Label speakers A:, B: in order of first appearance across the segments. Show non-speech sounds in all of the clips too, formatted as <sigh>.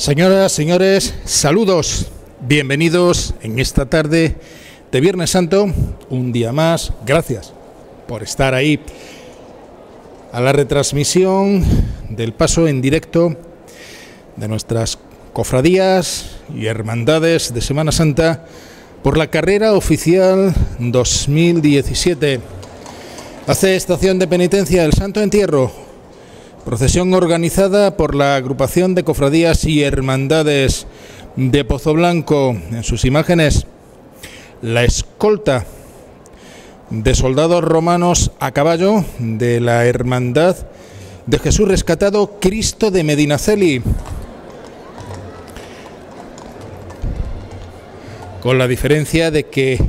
A: Señoras, señores, saludos. Bienvenidos en esta tarde de Viernes Santo, un día más. Gracias por estar ahí a la retransmisión del paso en directo de nuestras cofradías y hermandades de Semana Santa por la carrera oficial 2017. Hace estación de penitencia el Santo Entierro, procesión organizada por la agrupación de cofradías y hermandades de Pozo Blanco. En sus imágenes, la escolta de soldados romanos a caballo de la hermandad de Jesús rescatado Cristo de Medinaceli. Con la diferencia de que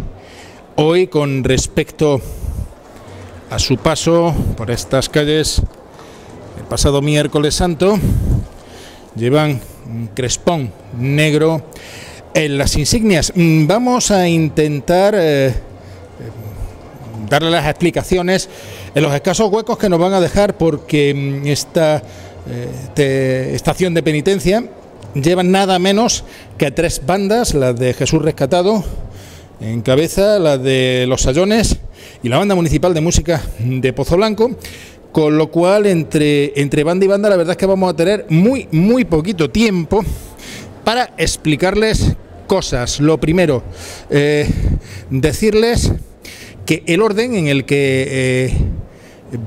A: hoy con respecto a su paso por estas calles pasado miércoles santo llevan un crespón negro en las insignias. Mm, vamos a intentar eh, darle las explicaciones en los escasos huecos que nos van a dejar porque mm, esta eh, estación de penitencia lleva nada menos que tres bandas, la de Jesús Rescatado, en cabeza la de Los Sayones y la banda municipal de música de Pozo Blanco. Con lo cual, entre, entre banda y banda, la verdad es que vamos a tener muy, muy poquito tiempo para explicarles cosas. Lo primero, eh, decirles que el orden en el que eh,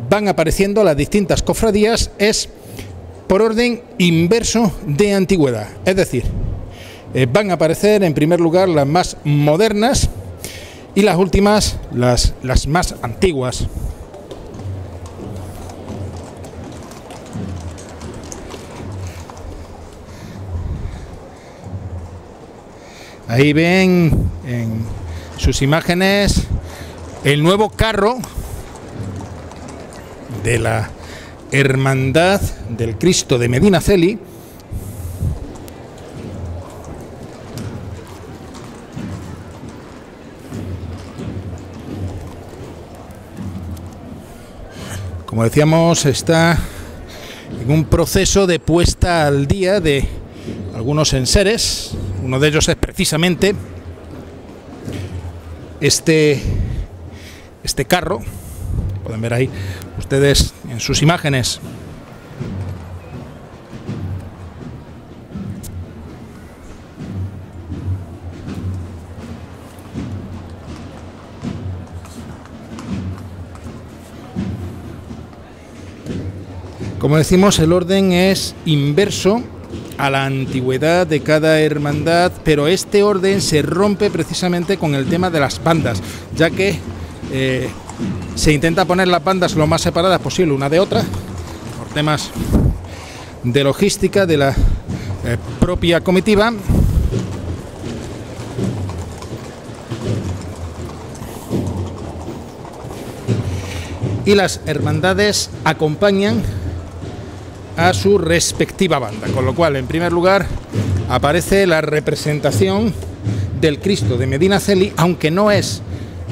A: van apareciendo las distintas cofradías es por orden inverso de antigüedad. Es decir, eh, van a aparecer en primer lugar las más modernas y las últimas las, las más antiguas. Ahí ven en sus imágenes el nuevo carro de la Hermandad del Cristo de Medinaceli como decíamos, está en un proceso de puesta al día de algunos enseres. Uno de ellos es precisamente este, este carro. Pueden ver ahí ustedes en sus imágenes. Como decimos, el orden es inverso a la antigüedad de cada hermandad, pero este orden se rompe precisamente con el tema de las bandas, ya que eh, se intenta poner las bandas lo más separadas posible una de otra, por temas de logística de la eh, propia comitiva. Y las hermandades acompañan a su respectiva banda. Con lo cual, en primer lugar, aparece la representación del Cristo de Medina Celi, aunque no es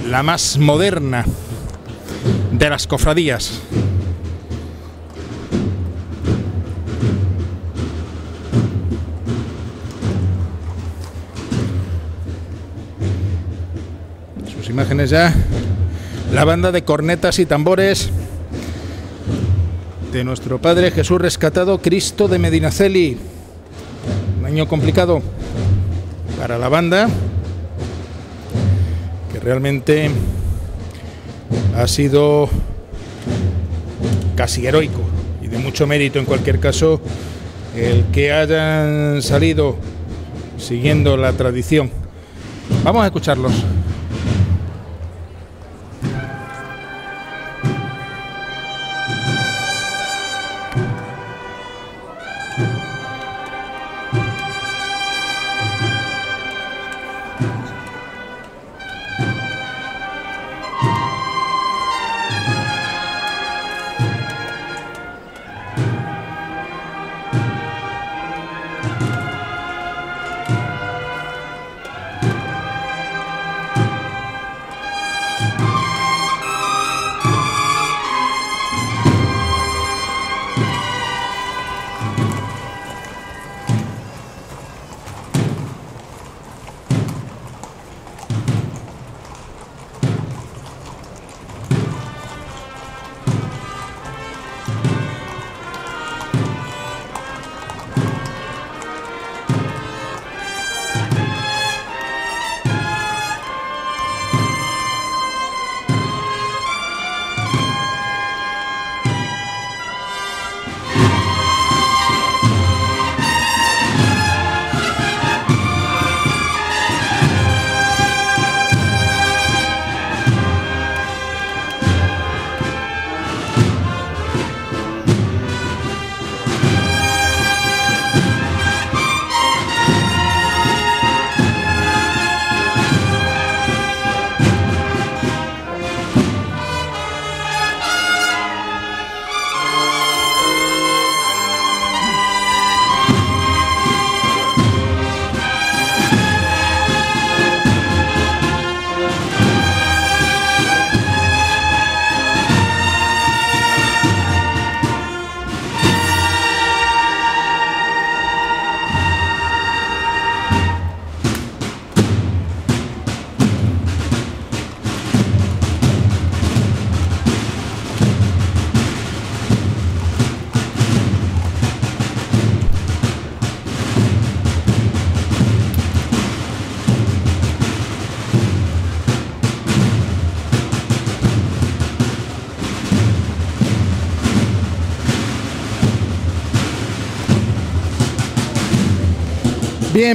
A: la más moderna de las cofradías. Sus imágenes ya. La banda de cornetas y tambores de nuestro Padre Jesús rescatado, Cristo de Medinaceli. Un año complicado para la banda, que realmente ha sido casi heroico y de mucho mérito en cualquier caso el que hayan salido siguiendo la tradición. Vamos a escucharlos.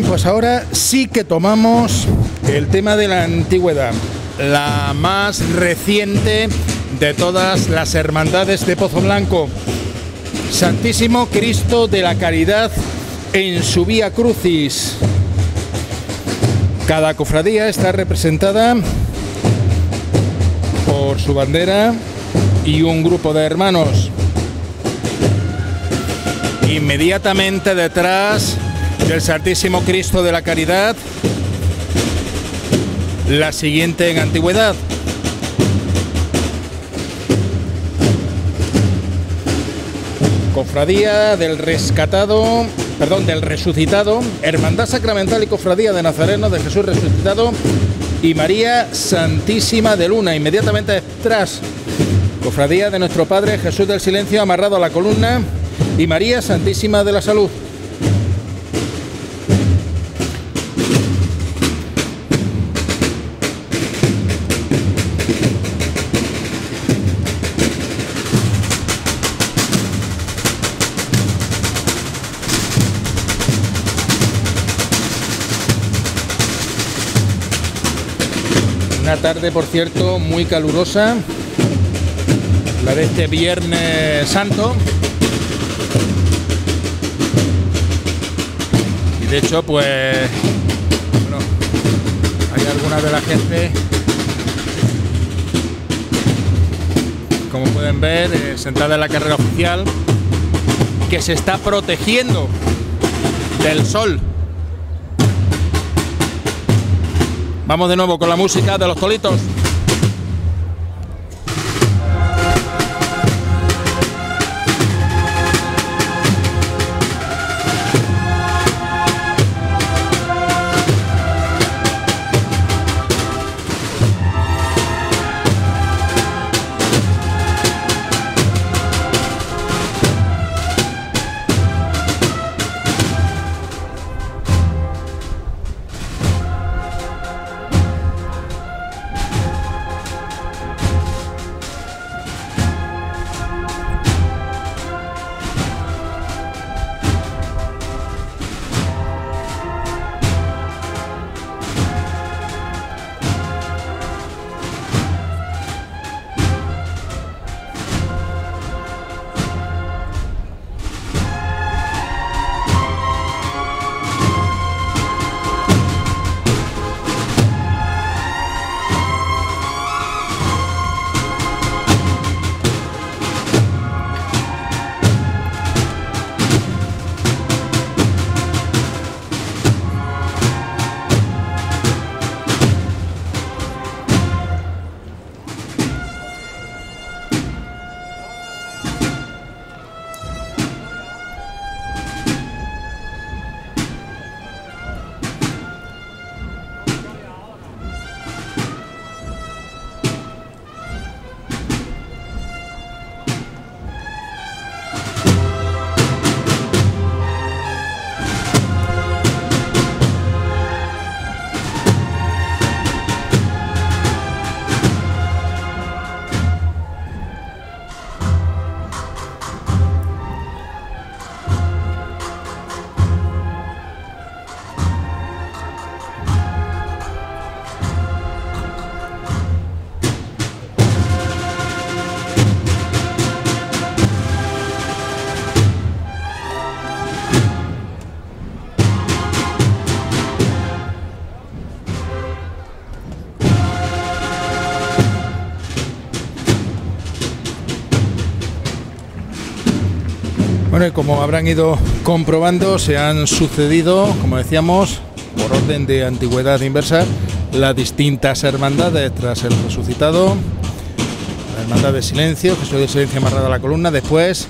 A: Pues ahora sí que tomamos el tema de la antigüedad, la más reciente de todas las hermandades de Pozo Blanco. Santísimo Cristo de la Caridad en su vía crucis. Cada cofradía está representada por su bandera y un grupo de hermanos. Inmediatamente detrás del Santísimo Cristo de la Caridad, la siguiente en antigüedad. Cofradía del rescatado, perdón, del resucitado, Hermandad Sacramental y Cofradía de Nazareno de Jesús resucitado y María Santísima de Luna. Inmediatamente detrás, Cofradía de nuestro Padre Jesús del Silencio amarrado a la columna y María Santísima de la Salud. Una tarde, por cierto, muy calurosa, la de este Viernes Santo. Y de hecho, pues, hay alguna de la gente, como pueden ver, eh, sentada en la carrera oficial, que se está protegiendo del sol. Vamos de nuevo con la música de los tolitos. Bueno, como habrán ido comprobando, se han sucedido, como decíamos, por orden de antigüedad inversa, las distintas hermandades tras el resucitado. La hermandad de silencio, Jesús de silencio amarrada a la columna. Después,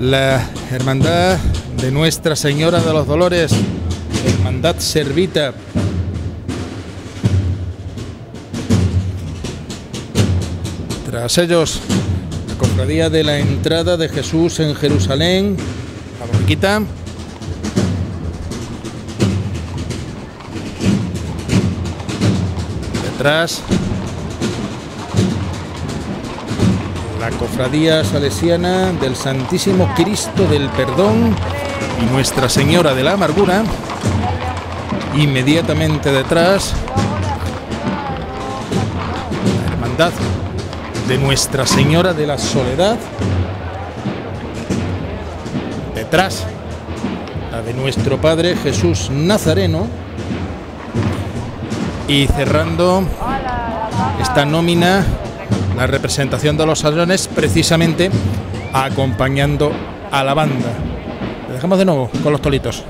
A: la hermandad de Nuestra Señora de los Dolores, hermandad servita. Tras ellos, cofradía de la entrada de Jesús en Jerusalén, la. Detrás, la cofradía salesiana del Santísimo Cristo del Perdón y Nuestra Señora de la Amargura. inmediatamente detrás la hermandad de Nuestra Señora de la Soledad. Detrás la de nuestro Padre Jesús Nazareno. Y cerrando esta nómina, la representación de los salones, precisamente acompañando a la banda. Dejamos de nuevo con los tolitos.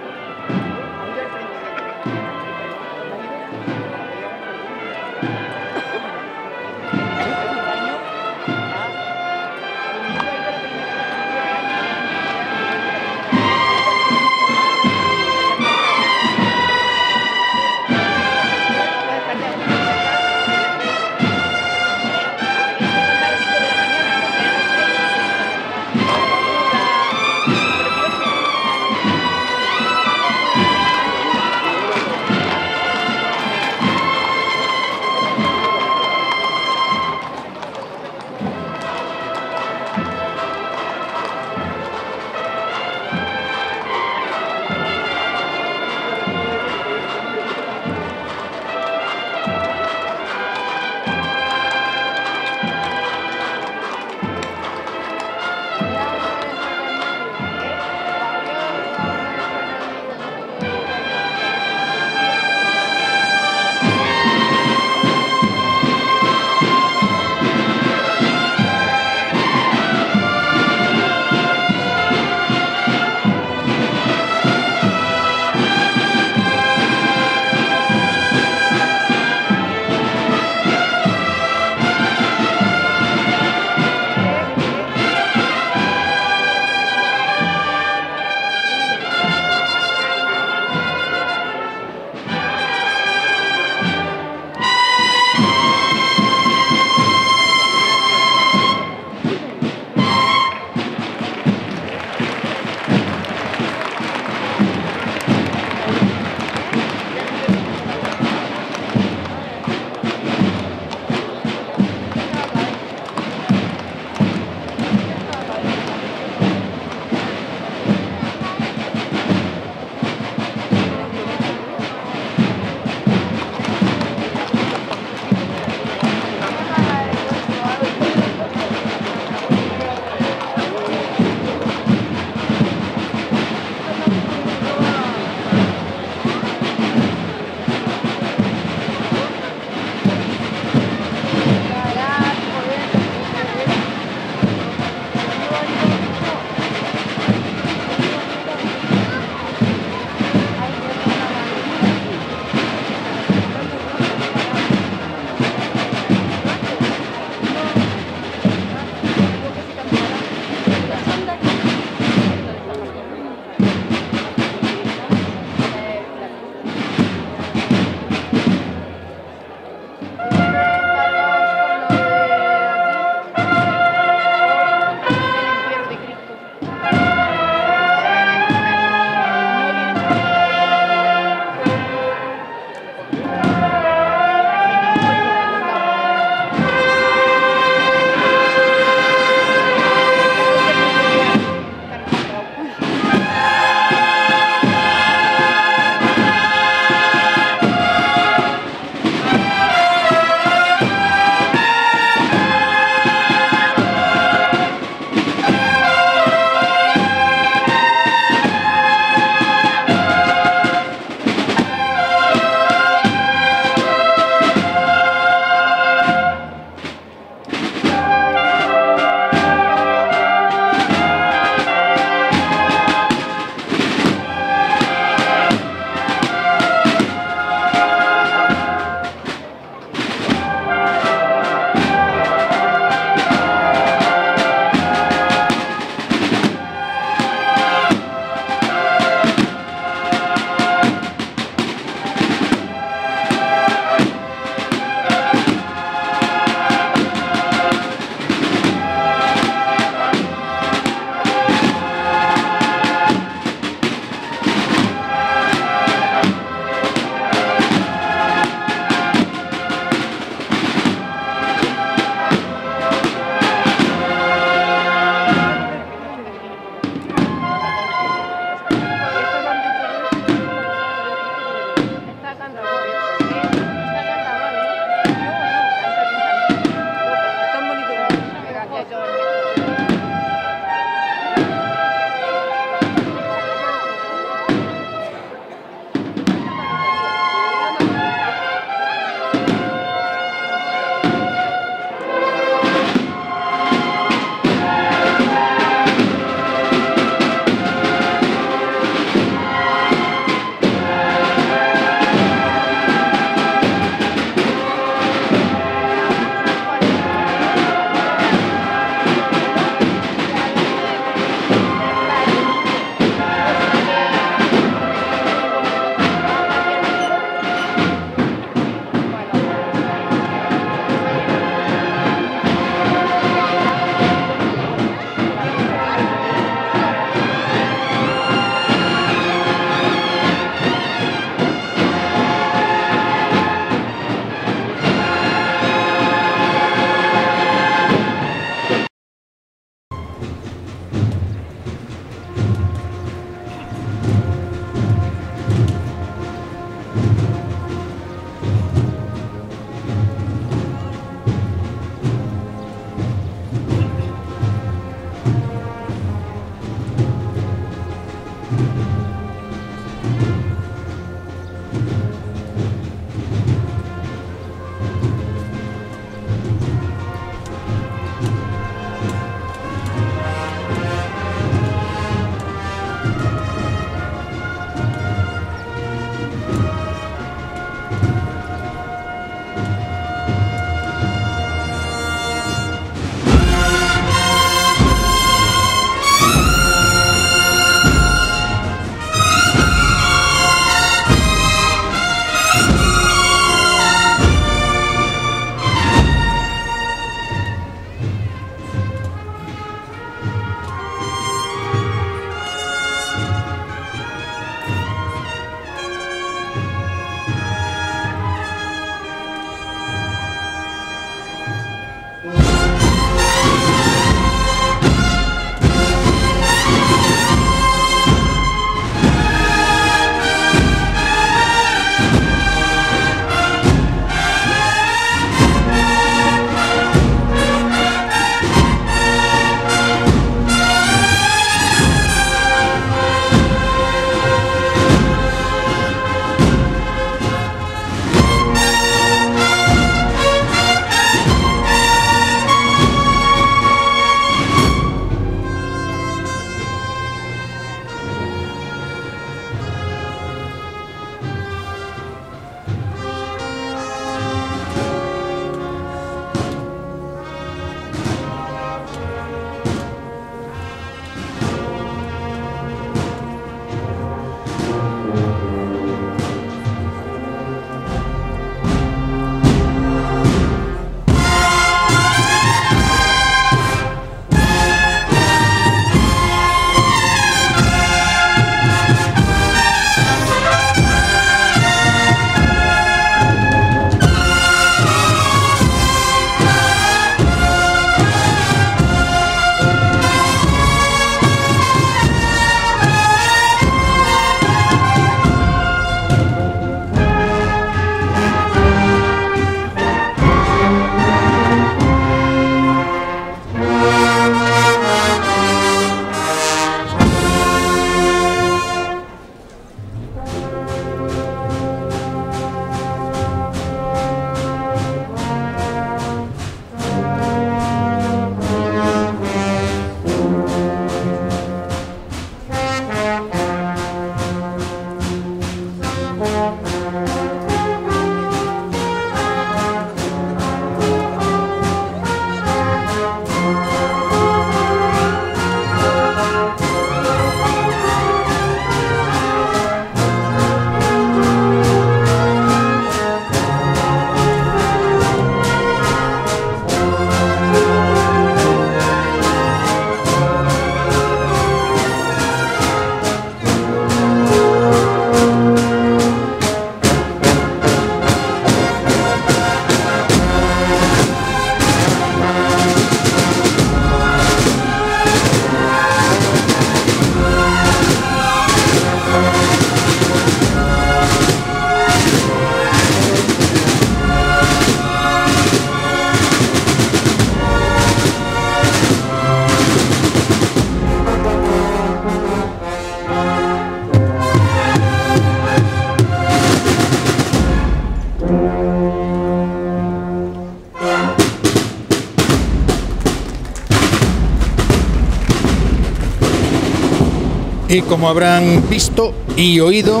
A: Como habrán visto y oído,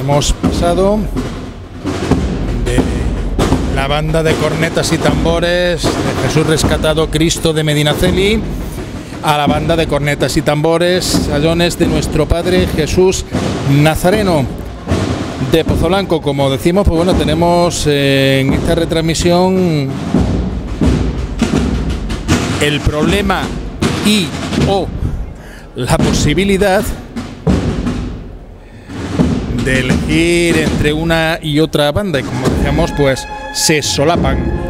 A: hemos pasado de la banda de cornetas y tambores de Jesús Rescatado Cristo de Medinaceli a la banda de cornetas y tambores, salones de nuestro Padre Jesús Nazareno de Pozo Blanco. Como decimos, pues bueno, tenemos eh, en esta retransmisión el problema y o la posibilidad de elegir entre una y otra banda. Y como decíamos pues se solapan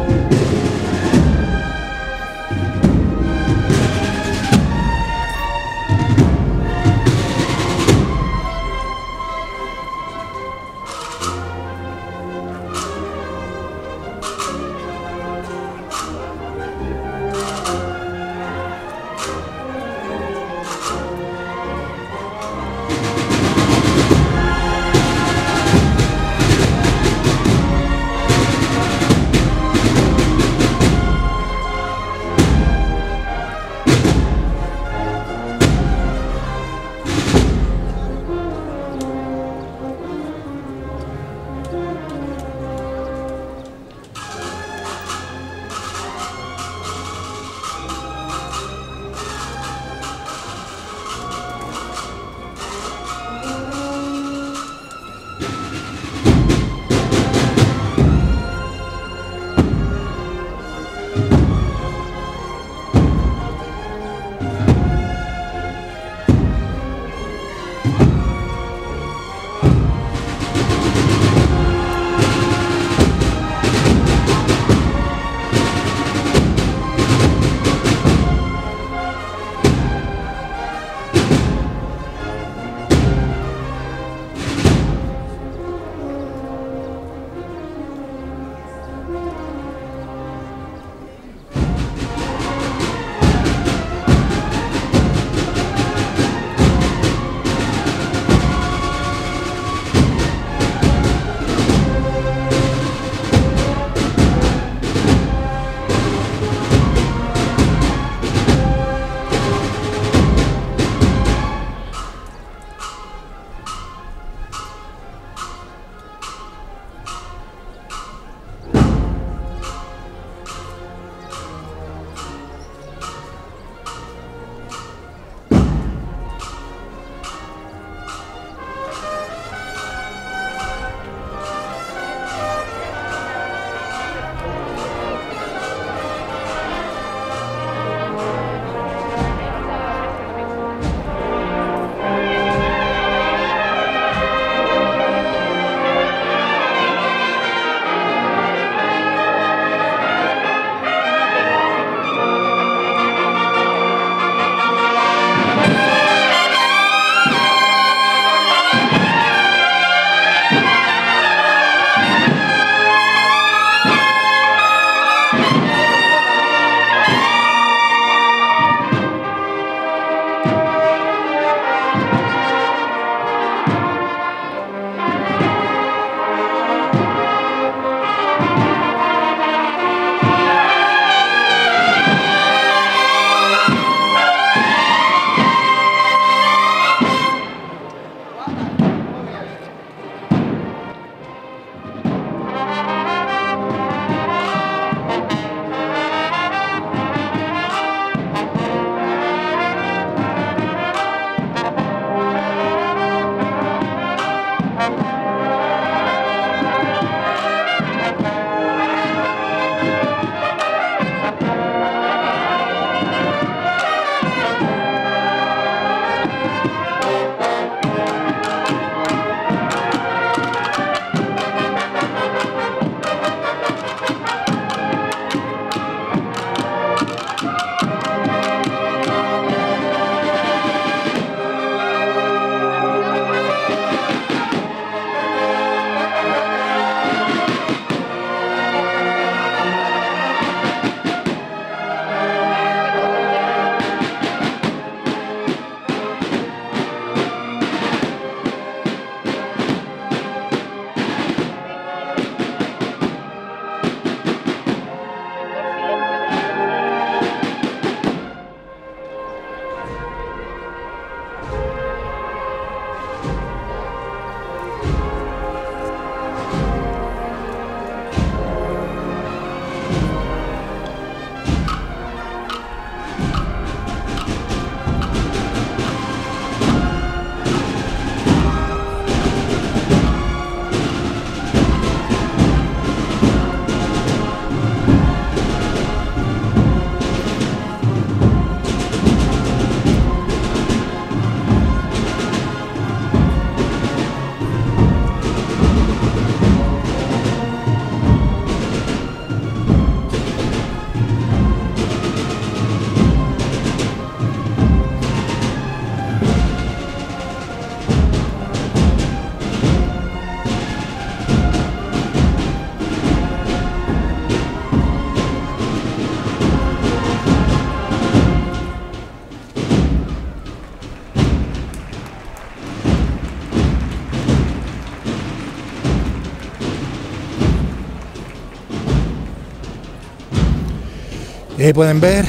A: pueden ver,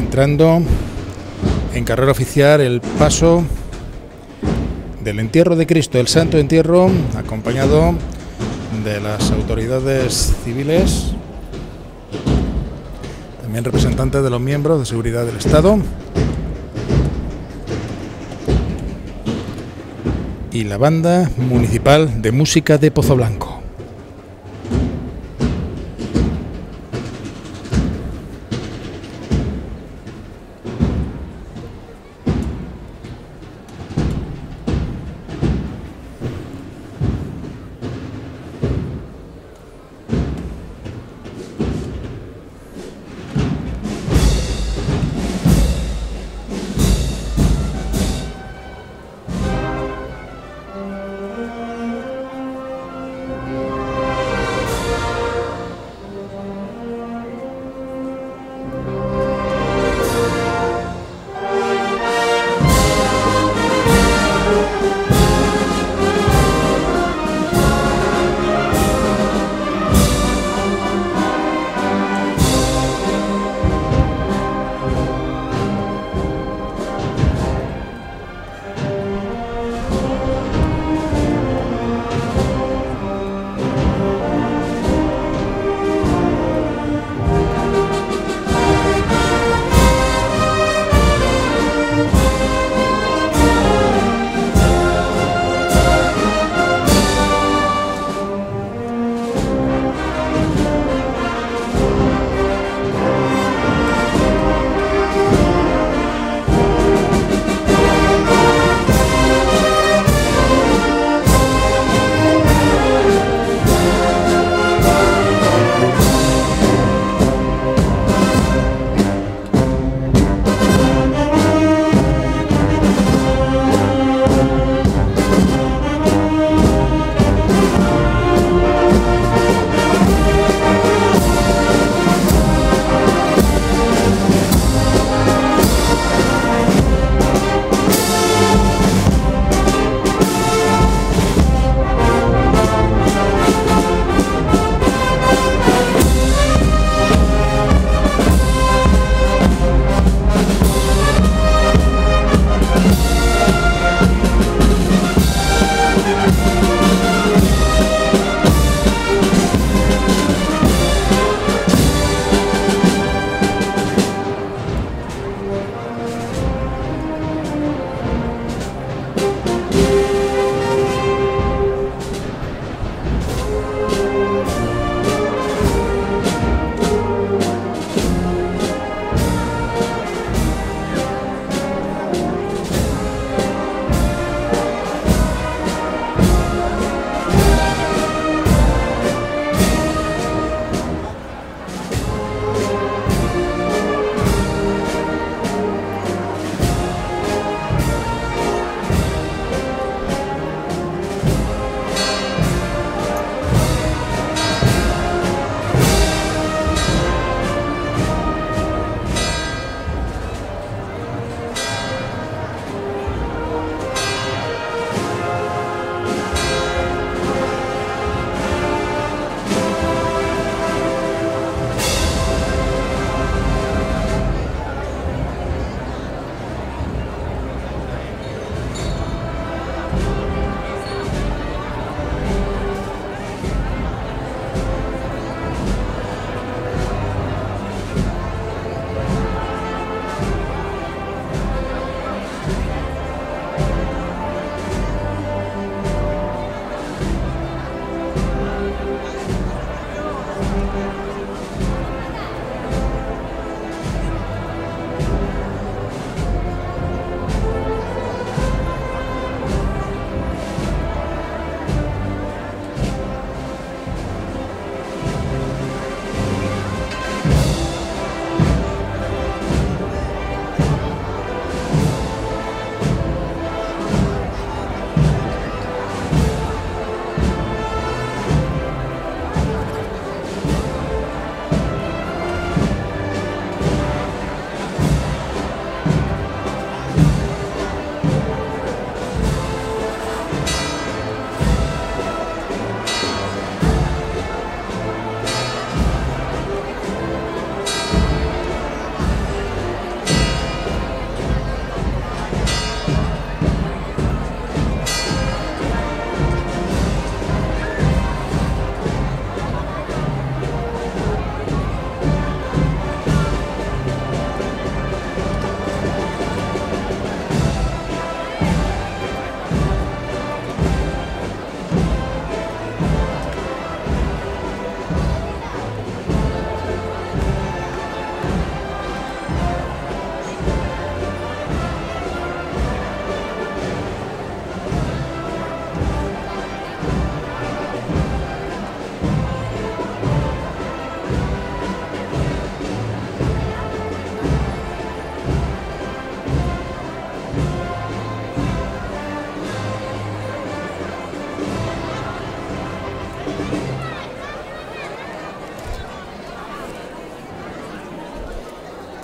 A: entrando en carrera oficial, el paso del entierro de Cristo, el santo entierro, acompañado de las autoridades civiles, también representantes de los miembros de seguridad del Estado y la banda municipal de música de Pozo Blanco.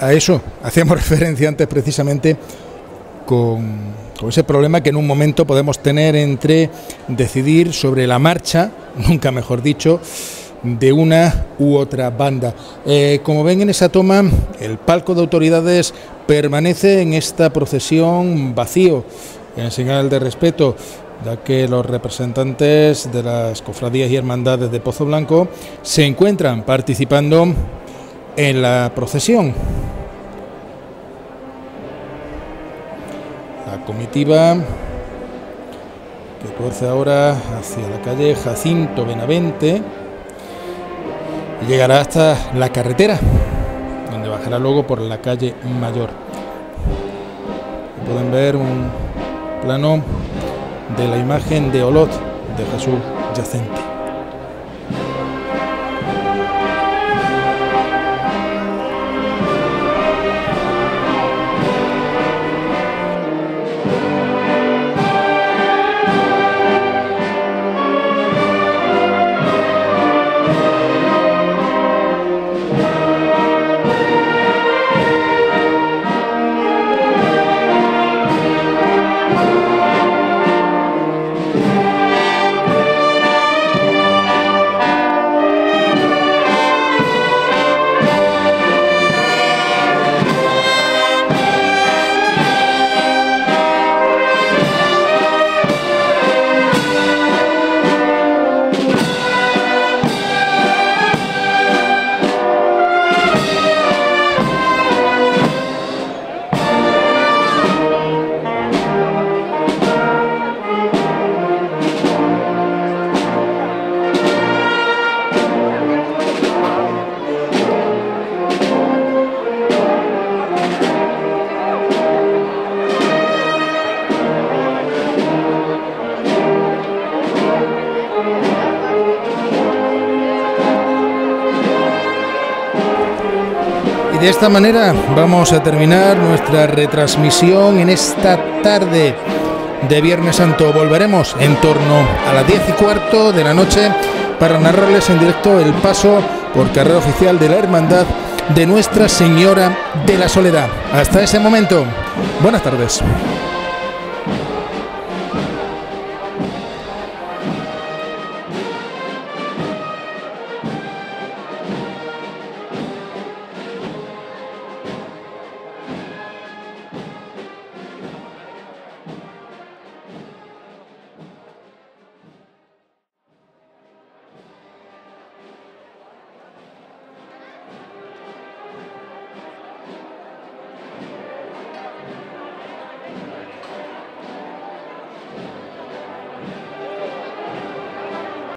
A: A eso hacíamos <laughs> referencia antes precisamente con, ese problema que en un momento podemos tener entre decidir sobre la marcha, <laughs> nunca mejor dicho, de una u otra banda. Eh, como ven en esa toma, el palco de autoridades permanece en esta procesión vacío, en señal de respeto, ya que los representantes de las cofradías y hermandades de Pozo Blanco se encuentran participando en la procesión. Comitiva que tuerce ahora hacia la calle Jacinto Benavente y llegará hasta la carretera, donde bajará luego por la calle Mayor. Pueden ver un plano de la imagen de Olot de Jesús yacente. De esta manera vamos a terminar nuestra retransmisión en esta tarde de Viernes Santo. Volveremos en torno a las 10 y cuarto de la noche para narrarles en directo el paso por carrera oficial de la Hermandad de Nuestra Señora de la Soledad. Hasta ese momento, buenas tardes.